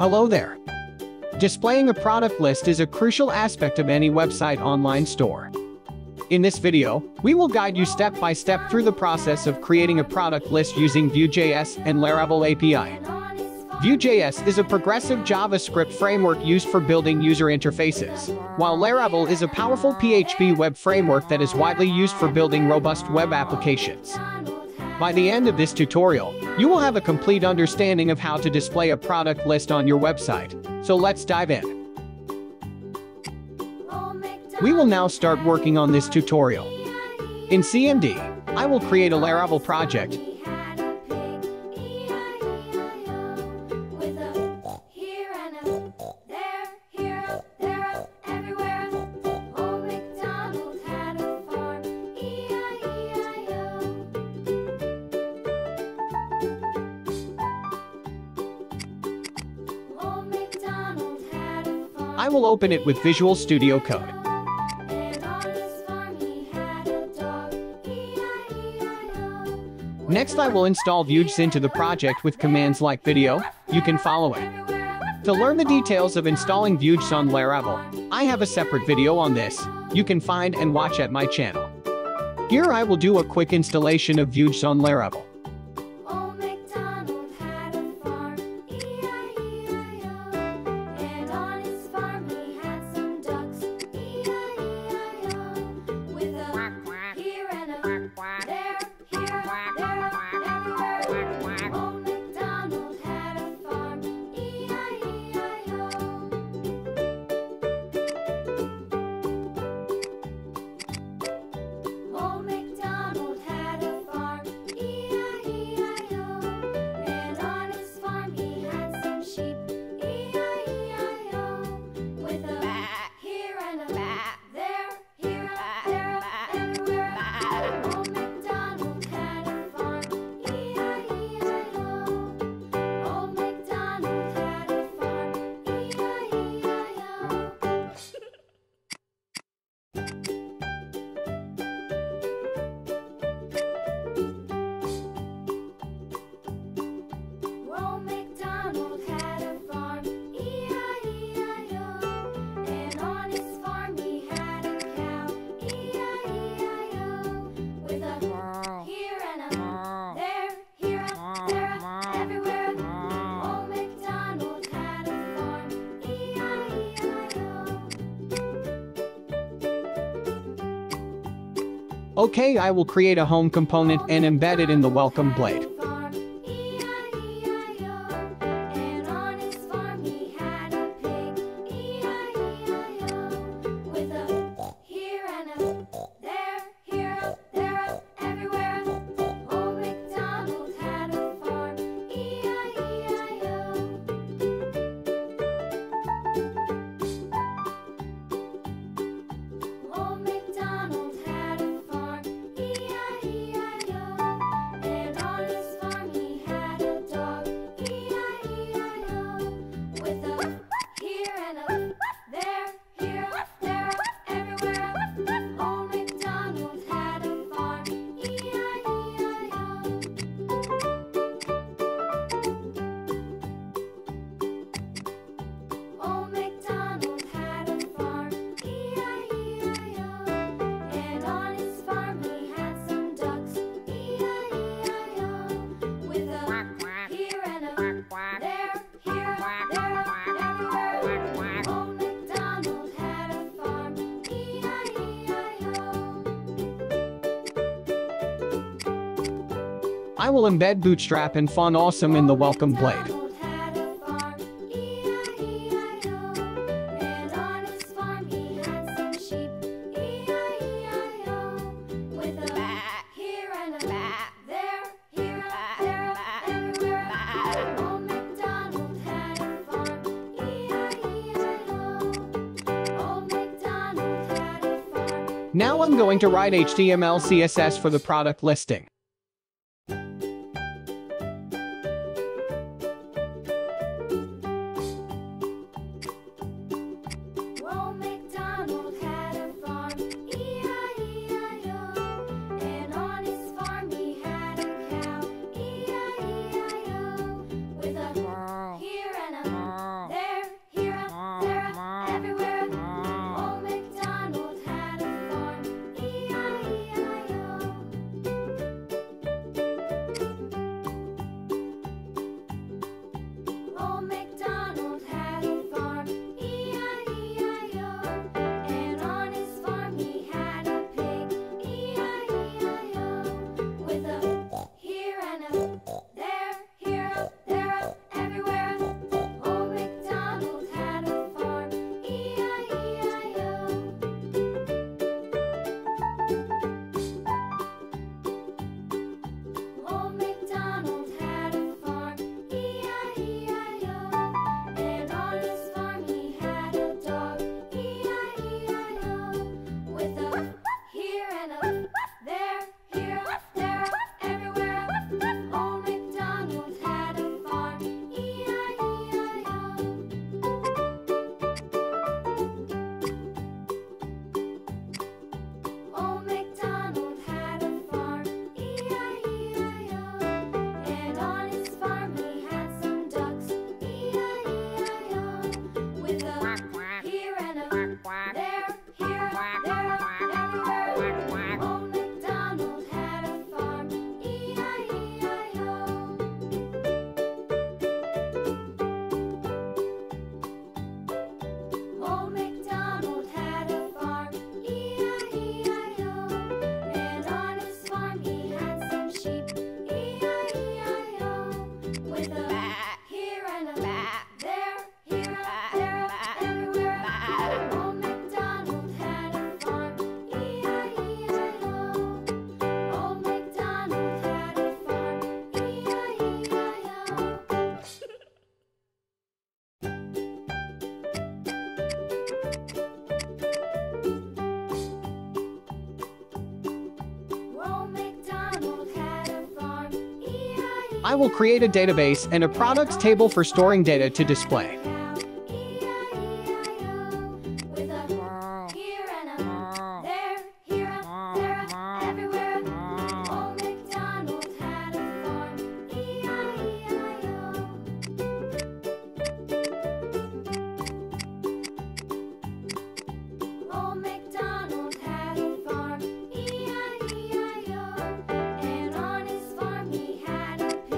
Hello there. Displaying a product list is a crucial aspect of any website online store. In this video, we will guide you step by step through the process of creating a product list using Vue.js and Laravel API. Vue.js is a progressive JavaScript framework used for building user interfaces, while Laravel is a powerful PHP web framework that is widely used for building robust web applications. By the end of this tutorial, you will have a complete understanding of how to display a product list on your website. So let's dive in. We will now start working on this tutorial. In CMD, I will create a Laravel project. I will open it with Visual Studio Code. Next I will install Vuex into the project with commands like video, you can follow it. To learn the details of installing Vuex on Laravel, I have a separate video on this, you can find and watch at my channel. Here I will do a quick installation of Vuex on Laravel. Okay, I will create a home component and embed it in the welcome blade. I will embed Bootstrap and Font Awesome in the welcome blade. Now I'm going to write HTML CSS for the product listing. I will create a database and a products table for storing data to display.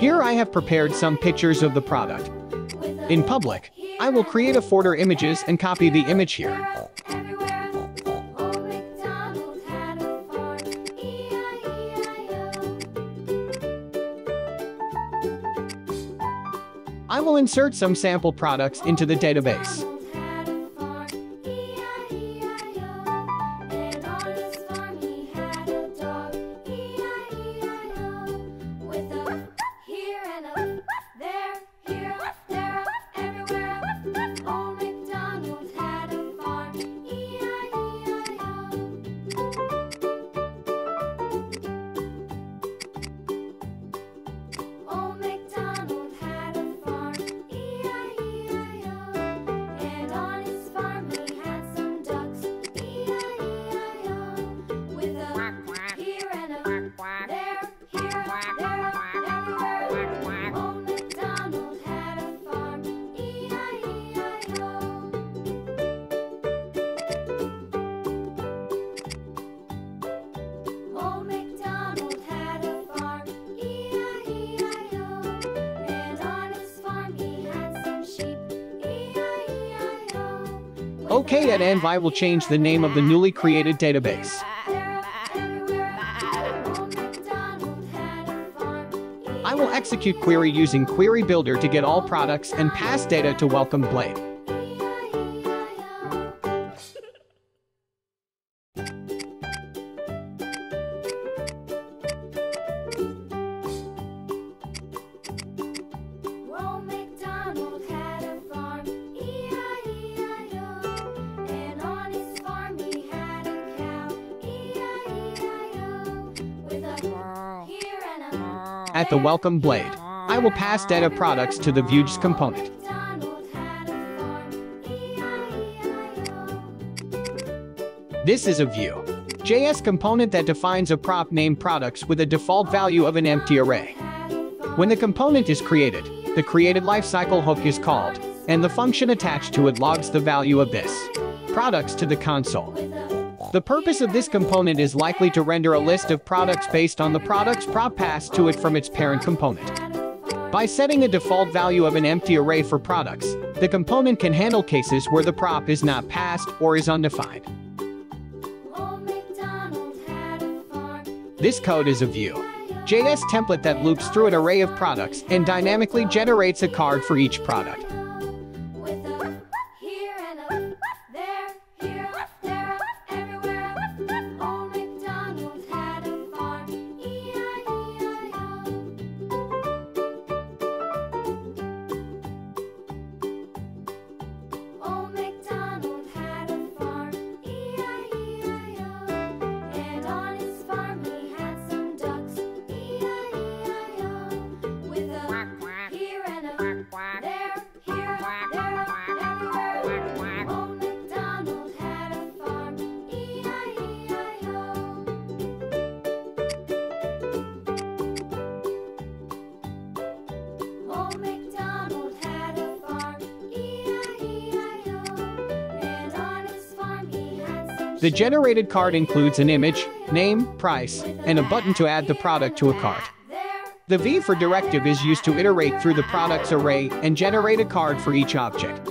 Here I have prepared some pictures of the product. In public, I will create a folder images and copy the image here. I will insert some sample products into the database. OK at .env will change the name of the newly created database. I will execute query using Query Builder to get all products and pass data to Welcome Blade. At the Welcome Blade, I will pass data products to the Views component. This is a Vue. JS component that defines a prop named products with a default value of an empty array. When the component is created, the created lifecycle hook is called, and the function attached to it logs the value of this products to the console. The purpose of this component is likely to render a list of products based on the product's prop passed to it from its parent component. By setting a default value of an empty array for products, the component can handle cases where the prop is not passed or is undefined. This code is a Vue. JS template that loops through an array of products and dynamically generates a card for each product. The generated card includes an image, name, price, and a button to add the product to a cart. The v-for directive is used to iterate through the products array and generate a card for each object.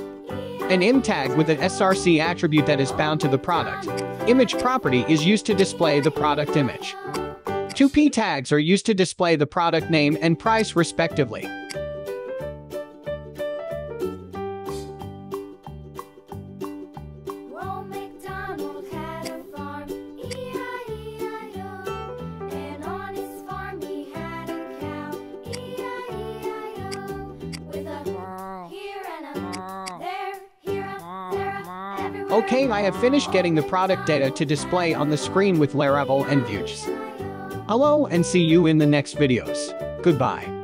An im tag with an src attribute that is bound to the product. Image property is used to display the product image. Two p tags are used to display the product name and price respectively. Okay, I have finished getting the product data to display on the screen with Laravel and Vue.js. Hello and see you in the next videos. Goodbye.